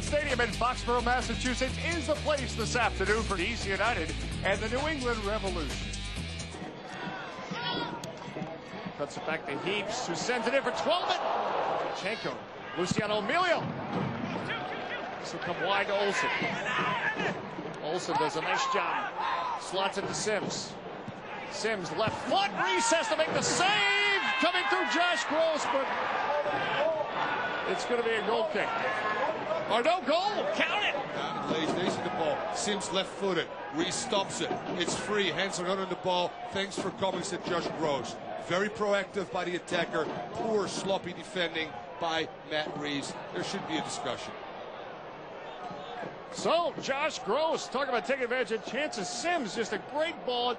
Stadium in Foxborough, Massachusetts is the place this afternoon for DC United and the New England Revolution. Cuts it back to Heaps, who sends it in for Twellman. Chenko, Luciano Emilio. This will come wide to Olsen. Olsen does a nice job. Slots it to Simms. Simms left foot recess to make the save. Coming through Josh Gros, but it's going to be a goal kick. Or no goal. Count it. Uh, lays, lays the ball. Simms left footed. Reis stops it. It's free. Hands are not on the ball. Thanks for coming, said Josh Gros. Very proactive by the attacker. Poor sloppy defending by Matt Reis. There should be a discussion. So, Josh Gros, talking about taking advantage of chances. Simms, just a great ball.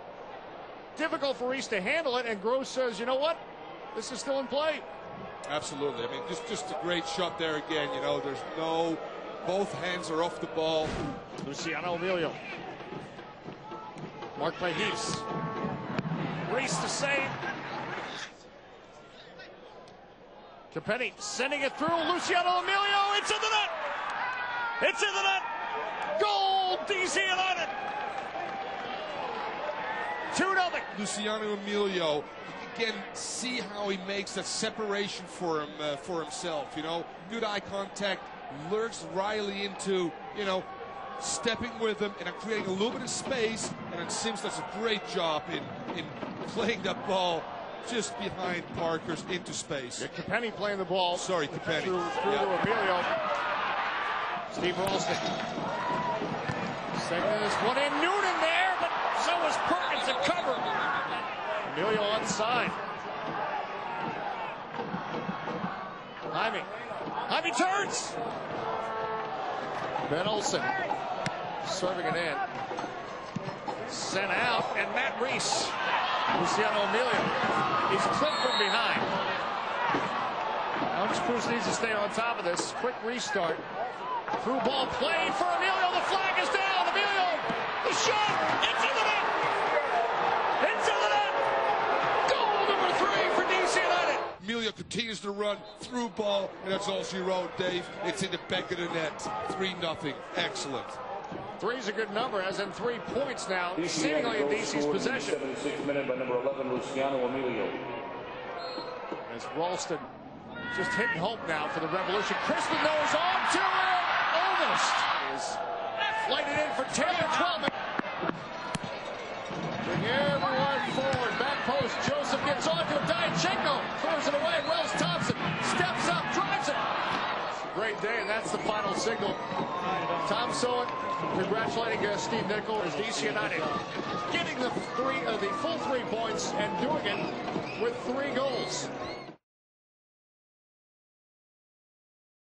Difficult for Reis to handle it, and Gros says, you know what? This is still in play. Absolutely. I mean, just just a great shot there again. You know, there's no, both hands are off the ball. Luciano Emilio. Mark by Heaps. Reis to save. Capetti sending it through. Luciano Emilio. It's in the net. It's in the net. Goal, DC United. 2 0. Luciano Emilio, again, see how he makes that separation for him uh, for himself. You know, good eye contact, lurks Riley into, you know, stepping with him and creating a little bit of space. And then Simms does a great job in in playing that ball just behind Parker's into space. Yeah, Capenny playing the ball. Sorry, Capenny. Through, through yeah. to Emilio. Steve Ralston. Second this one in. Noonan there, but so was Perkins to cover. Onside. Jaime. Jaime turns. Ben Olsen serving it in. Sent out, and Matt Reis. Luciano Emilio. He's clipped from behind. Alex Cruz needs to stay on top of this. Quick restart. Through ball played for Emilio. The flag is down. Emilio, the shot. It's in the net. It's in the net. Goal number three for DC United. Emilio continues to run through ball, and that's all she wrote, Dave. It's in the back of the net. 3 nothing. Excellent. Three's a good number, as in three points now, seemingly in DC's possession. 76 minute by number 11, Luciano Emilio. As Ralston just hitting hope now for the Revolution. Crispin knows on to it. Almost is flighted in for Taylor Twellman. It away. Wells Thompson steps up, drives it. Great day, and that's the final signal. Tom Soehn congratulating uh, Steve Nicol as DC United getting the three, uh, the full three points and doing it with three goals.